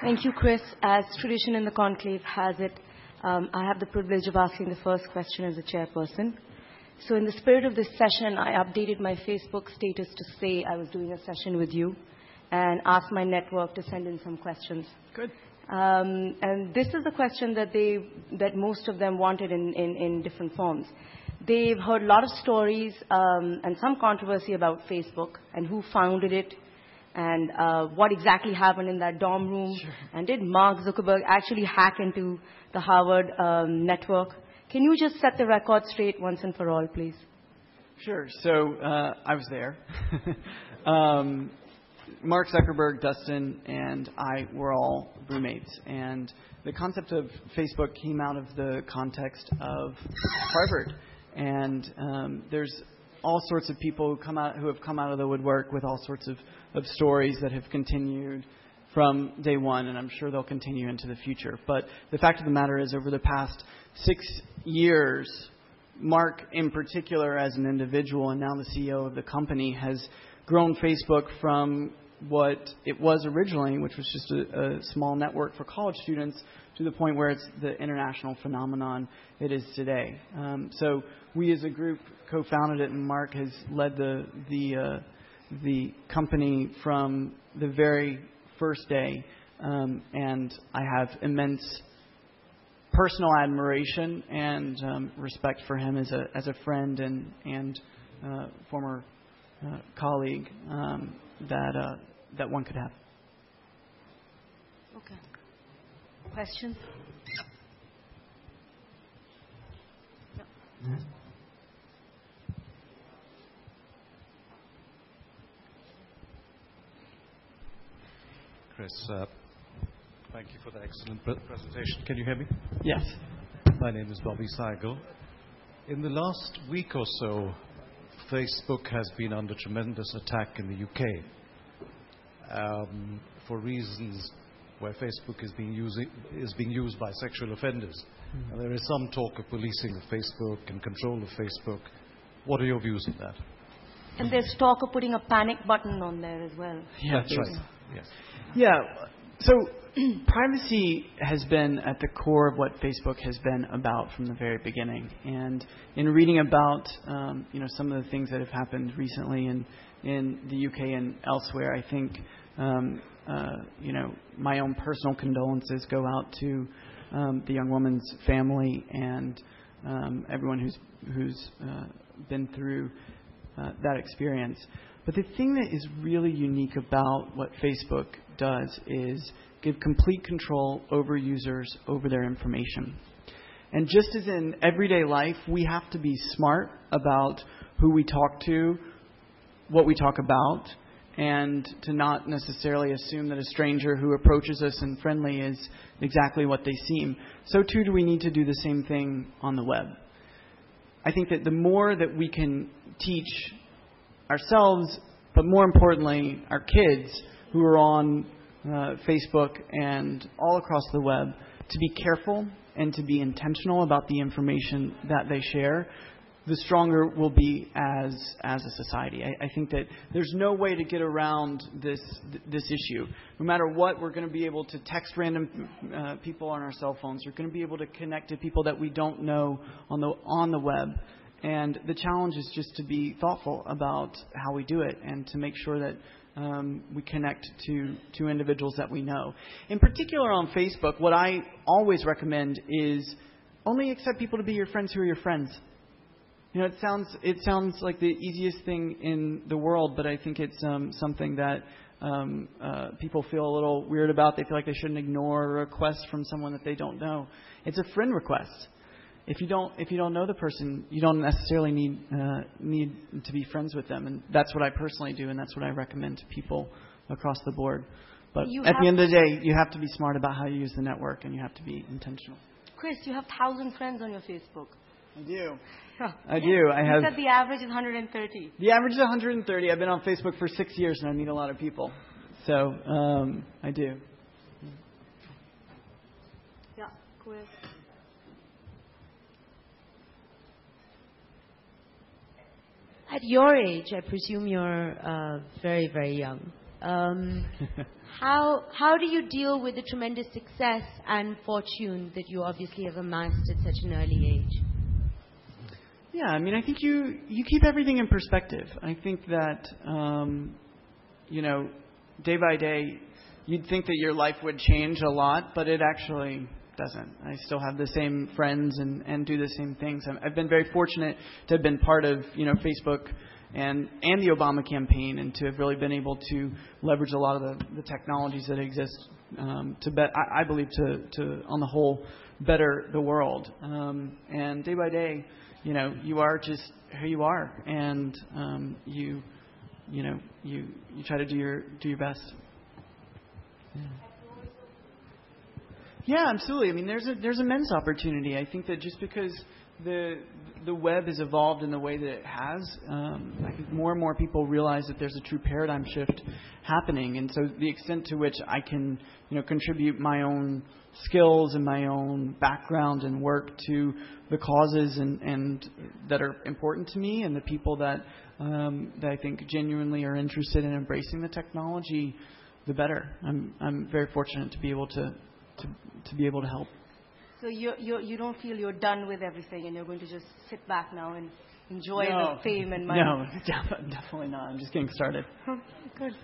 Thank you, Chris. As tradition in the conclave has it, um, I have the privilege of asking the first question as a chairperson. So, in the spirit of this session, I updated my Facebook status to say I was doing a session with you and asked my network to send in some questions. Good. Um, and this is the question that they that most of them wanted in, in, in different forms. They've heard a lot of stories um, and some controversy about Facebook and who founded it and uh, what exactly happened in that dorm room. Sure. And did Mark Zuckerberg actually hack into the Harvard um, network? Can you just set the record straight once and for all, please? Sure. So uh, I was there. um, Mark Zuckerberg, Dustin, and I were all roommates, and the concept of Facebook came out of the context of Harvard. And um, there's all sorts of people who come out who have come out of the woodwork with all sorts of, of stories that have continued from day one, and I'm sure they'll continue into the future. But the fact of the matter is, over the past six years, Mark, in particular, as an individual and now the CEO of the company, has grown Facebook from what it was originally, which was just a, a, small network for college students, to the point where it's the international phenomenon it is today. Um, so we, as a group, co-founded it, and Mark has led the the uh, the company from the very first day. Um, and I have immense personal admiration and um, respect for him as a as a friend and and uh, former uh, colleague um, that uh, that one could have. Okay. Questions? Mm-hmm. Chris, uh, thank you for the excellent presentation. Can you hear me? Yes. My name is Bobby Seigel. In the last week or so, Facebook has been under tremendous attack in the UK for reasons where Facebook is being, using, is being used by sexual offenders. Mm-hmm. And there is some talk of policing of Facebook and control of Facebook. What are your views on that? And there's talk of putting a panic button on there as well. Yeah, that's right. Yes. Yeah. So privacy has been at the core of what Facebook has been about from the very beginning. And in reading about um, you know some of the things that have happened recently in in the UK and elsewhere, I think um, uh, you know my own personal condolences go out to um, the young woman's family and um, everyone who's who's uh, been through uh, that experience. But the thing that is really unique about what Facebook does is give complete control over users, over their information. And just as in everyday life, we have to be smart about who we talk to, what we talk about, and to not necessarily assume that a stranger who approaches us and friendly is exactly what they seem. So, too, do we need to do the same thing on the web. I think that the more that we can teach ourselves, but more importantly, our kids who are on uh, Facebook and all across the web, to be careful and to be intentional about the information that they share, the stronger we'll be as as a society. I, I think that there's no way to get around this this issue. No matter what, we're going to be able to text random uh, people on our cell phones. We're going to be able to connect to people that we don't know on the on the web. And the challenge is just to be thoughtful about how we do it and to make sure that um, we connect to, to individuals that we know. In particular on Facebook, what I always recommend is only accept people to be your friends who are your friends. You know, it sounds it sounds like the easiest thing in the world, but I think it's um, something that um, uh, people feel a little weird about. They feel like they shouldn't ignore a request from someone that they don't know. It's a friend request if you don't if you don't know the person, you don't necessarily need uh, need to be friends with them, and that's what I personally do, and that's what I recommend to people across the board. But you at the end of the day, you have to be smart about how you use the network, and you have to be intentional. Chris, you have thousand friends on your Facebook. I do. I do. I have. You said the average is 130. The average is 130. I've been on Facebook for six years, and I meet a lot of people. So um, I do. Yeah, Chris. At your age, I presume you're uh, very, very young. Um, how how do you deal with the tremendous success and fortune that you obviously have amassed at such an early age? Yeah, I mean, I think you you keep everything in perspective. I think that um, you know, day by day, you'd think that your life would change a lot, but it actually doesn't. I still have the same friends and, and do the same things. i have been very fortunate to have been part of, you know, Facebook and, and the Obama campaign and to have really been able to leverage a lot of the, the technologies that exist um, to bet, I, I believe, to, to, on the whole, better the world. Um, and day by day, you know, you are just who you are, and um, you, you know, you, you try to do your, do your best. Yeah. Yeah, absolutely. I mean, there's a there's immense opportunity. I think that just because the the web has evolved in the way that it has, um, I think more and more people realize that there's a true paradigm shift happening, and so the extent to which I can, you know, contribute my own skills and my own background and work to the causes and, and that are important to me and the people that um, that I think genuinely are interested in embracing the technology, the better. I'm I'm very fortunate to be able to to, to be able to help. So you you you don't feel you're done with everything and you're going to just sit back now and enjoy no. the fame and money. No, definitely not. I'm just getting started. Good.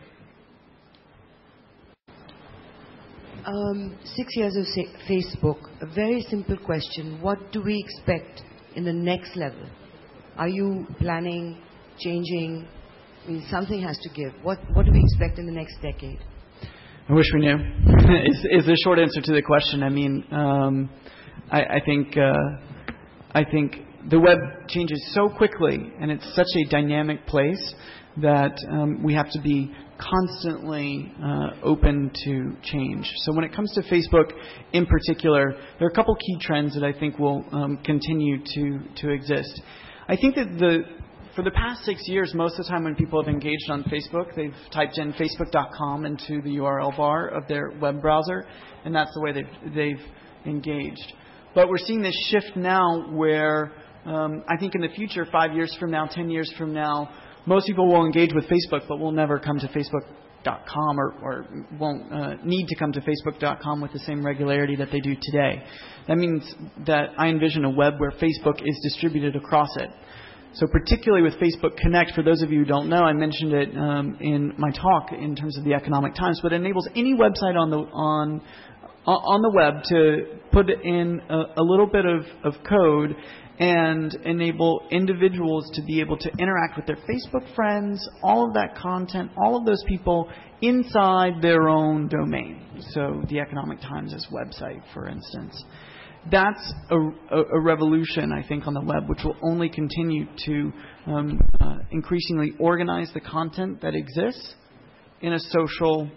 Um, six years of Facebook. A very simple question. What do we expect in the next level? Are you planning, changing? I mean, something has to give. What What do we expect in the next decade? I wish we knew. is, is the short answer to the question. I mean, um, I, I think uh, I think the web changes so quickly, and it's such a dynamic place that um, we have to be constantly uh, open to change. So when it comes to Facebook in particular, there are a couple key trends that I think will um, continue to to exist. I think that the for the past six years, most of the time when people have engaged on Facebook, they've typed in facebook.com into the URL bar of their web browser, and that's the way they've, they've engaged. But we're seeing this shift now where um, I think in the future, five years from now, ten years from now, most people will engage with Facebook, but will never come to Facebook.com or, or won't uh, need to come to Facebook.com with the same regularity that they do today. That means that I envision a web where Facebook is distributed across it. So particularly with Facebook Connect, for those of you who don't know, I mentioned it um, in my talk in terms of the Economic Times, but it enables any website on the on on the web to put in a, a little bit of, of code and enable individuals to be able to interact with their Facebook friends, all of that content, all of those people inside their own domain. So the Economic Times' website, for instance that's a, a, a, revolution, I think, on the web, which will only continue to um, uh, increasingly organize the content that exists in a social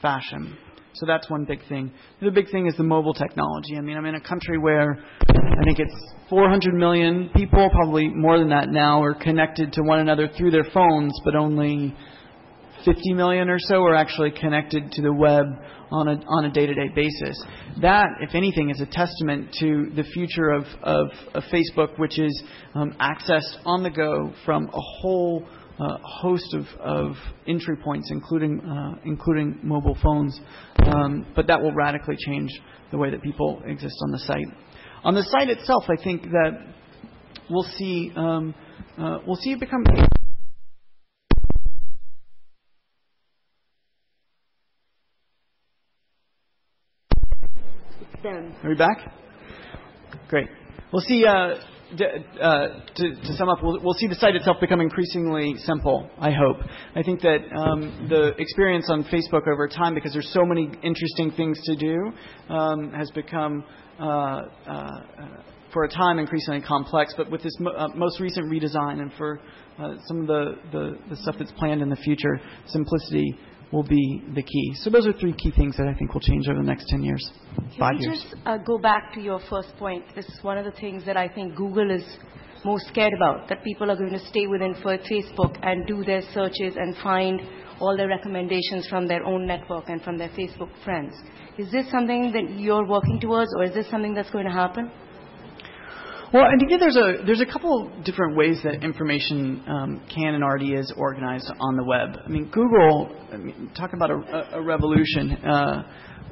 fashion. So that's one big thing. The big thing is the mobile technology. I mean, I'm in a country where I think it's 400 million people, probably more than that now, are connected to one another through their phones, but only 50 million or so are actually connected to the web on a on a day-to-day basis. That, if anything, is a testament to the future of of, of Facebook, which is um, accessed on the go from a whole uh, host of, of entry points, including uh, including mobile phones. Um, but that will radically change the way that people exist on the site. On the site itself, I think that we'll see um, uh, we'll see it become Are we back? Great. We'll see. Uh, d- uh, to, to, sum up, we'll, we'll, see the site itself become increasingly simple. I hope. I think that um, the experience on Facebook over time, because there's so many interesting things to do, um, has become. Uh, uh for a time, increasingly complex, but with this mo- uh, most recent redesign and for uh, some of the, the, the stuff that's planned in the future, simplicity will be the key. So those are three key things that I think will change over the next 10 years, Can five years. just uh, go back to your first point? This is one of the things that I think Google is most scared about, that people are going to stay within Facebook and do their searches and find all their recommendations from their own network and from their Facebook friends. Is this something that you're working towards, or is this something that's going to happen? Well, I think there's a there's a couple different ways that information um, can and already is organized on the web. I mean, Google, I mean, talk about a, a revolution. Uh,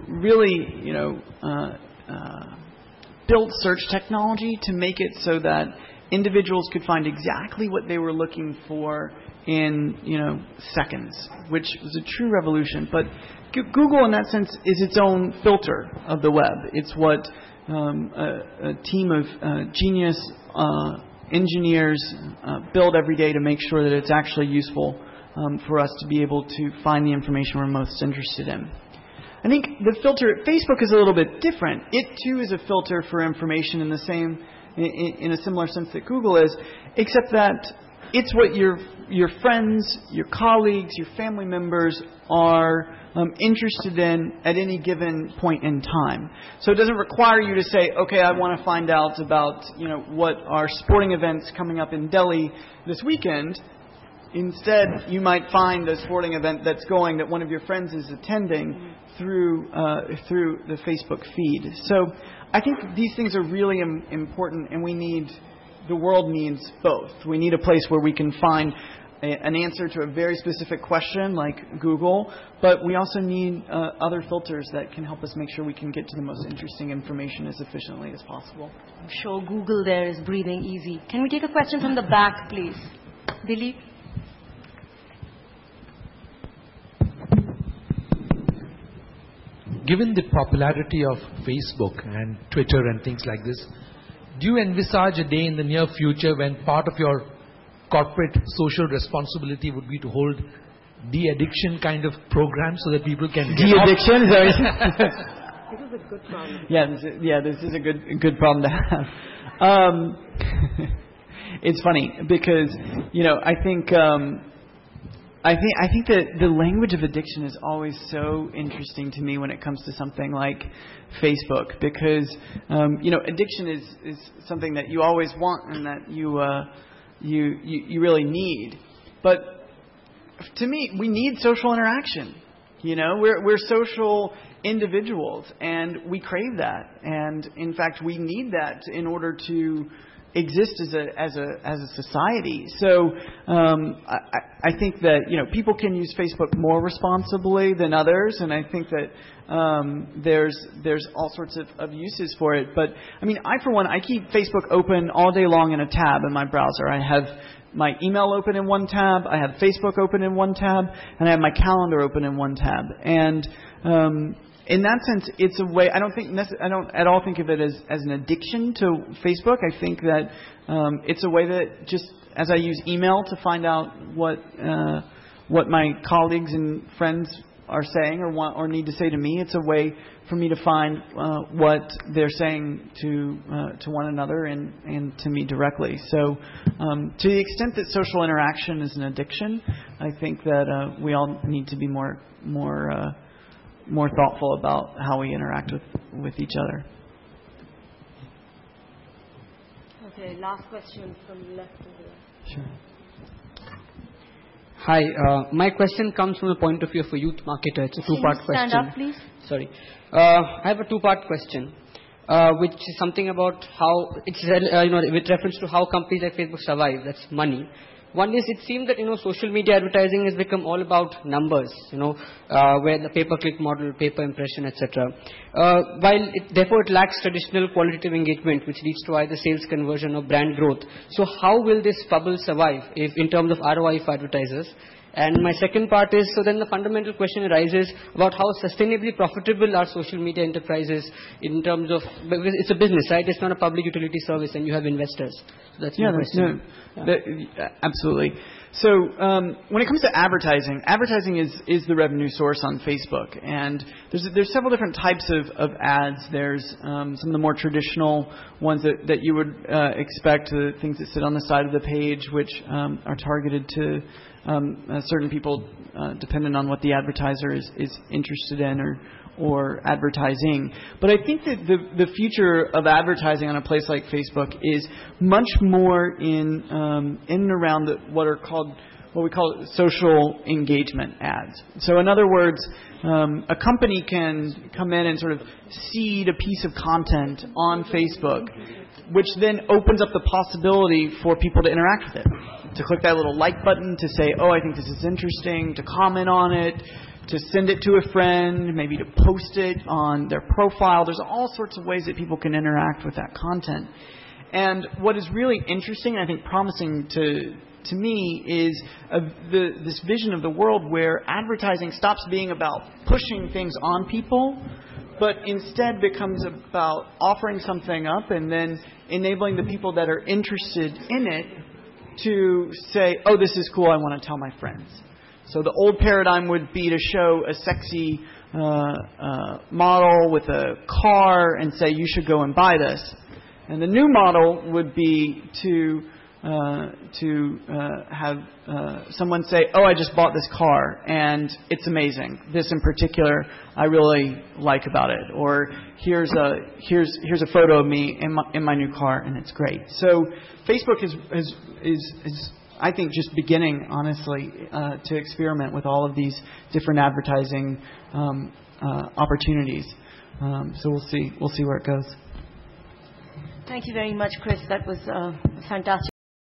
really, you know, uh, uh, built search technology to make it so that individuals could find exactly what they were looking for in you know seconds, which was a true revolution. But Google, in that sense, is its own filter of the web. It's what um, a, a, team of uh, genius uh, engineers uh, build every day to make sure that it's actually useful um, for us to be able to find the information we're most interested in. I think the filter at Facebook is a little bit different. It too is a filter for information in the same, in, in a similar sense that Google is, except that it's what your your friends, your colleagues, your family members are um, interested in at any given point in time. So it doesn't require you to say, okay, I want to find out about you know what are sporting events coming up in Delhi this weekend. Instead, you might find a sporting event that's going that one of your friends is attending through uh, through the Facebook feed. So I think these things are really Im- important, and we need the world needs both. We need a place where we can find a, an answer to a very specific question like Google, but we also need uh, other filters that can help us make sure we can get to the most interesting information as efficiently as possible. I'm sure Google there is breathing easy. Can we take a question from the back, please? Dilip? Given the popularity of Facebook and Twitter and things like this, do you envisage a day in the near future when part of your corporate social responsibility would be to hold de-addiction kind of programs so that people can get de-addiction? this is a good problem. Yeah, this is, yeah, this is a good good problem to have. Um, it's funny because you know I think um, I think I think that the language of addiction is always so interesting to me when it comes to something like Facebook because um, you know addiction is is something that you always want and that you uh, you, you you really need. But to me, we need social interaction. You know, we're we're social individuals and we crave that. And in fact, we need that in order to exist as a as a as a society. So um, I, I think that you know people can use Facebook more responsibly than others, and I think that um, there's there's all sorts of, of uses for it. But I mean, I for one, I keep Facebook open all day long in a tab in my browser. I have my email open in one tab, I have Facebook open in one tab, and I have my calendar open in one tab. And um, in that sense, it's a way. I don't think I don't at all think of it as as an addiction to Facebook. I think that um, it's a way that just as I use email to find out what uh, what my colleagues and friends are saying or want or need to say to me, it's a way for me to find uh, what they're saying to uh, to one another and and to me directly. So, um, to the extent that social interaction is an addiction, I think that uh, we all need to be more more uh, more thoughtful about how we interact with, with each other. Okay, last question from left to right. Sure. Hi, uh, my question comes from the point of view of a youth marketer. It's a two-part question. Stand up, please. Sorry. Uh, I have a two-part question, uh, which is something about how it's uh, you know with reference to how companies like Facebook survive. That's money. One is it seems that you know social media advertising has become all about numbers, you know, uh, where the pay-per-click model, pay-per impression, etc. Uh, while it, therefore it lacks traditional qualitative engagement, which leads to either sales conversion or brand growth. So how will this bubble survive if in terms of ROI for advertisers? And my second part is, so then the fundamental question arises about how sustainably profitable are social media enterprises in terms of, because it's a business, right? It's not a public utility service and you have investors. So that's yeah, my question. No, yeah. absolutely. So um, when it comes to advertising, advertising is, is the revenue source on Facebook, and there's there's several different types of, of ads. There's um, some of the more traditional ones that, that you would uh, expect, the things that sit on the side of the page, which um, are targeted to um, uh, certain people, uh, dependent on what the advertiser is, is interested in or or advertising. But I think that the the future of advertising on a place like Facebook is much more in um, in and around the, what are called what we call social engagement ads. So, in other words, um, a company can come in and sort of seed a piece of content on Facebook, which then opens up the possibility for people to interact with it. To click that little like button to say, oh, I think this is interesting, to comment on it, to send it to a friend, maybe to post it on their profile. There's all sorts of ways that people can interact with that content. And what is really interesting and I think promising to to me is a, the, this vision of the world where advertising stops being about pushing things on people, but instead becomes about offering something up and then enabling the people that are interested in it to say, oh, this is cool, I want to tell my friends. So the old paradigm would be to show a sexy uh, uh, model with a car and say, you should go and buy this. And the new model would be to uh, to uh, have uh, someone say, "Oh, I just bought this car and it's amazing. This in particular, I really like about it." Or here's a here's here's a photo of me in my in my new car and it's great. So Facebook is is is, is I think just beginning, honestly, uh, to experiment with all of these different advertising um, uh, opportunities. Um, so we'll see we'll see where it goes. Thank you very much, Chris. That was uh, fantastic.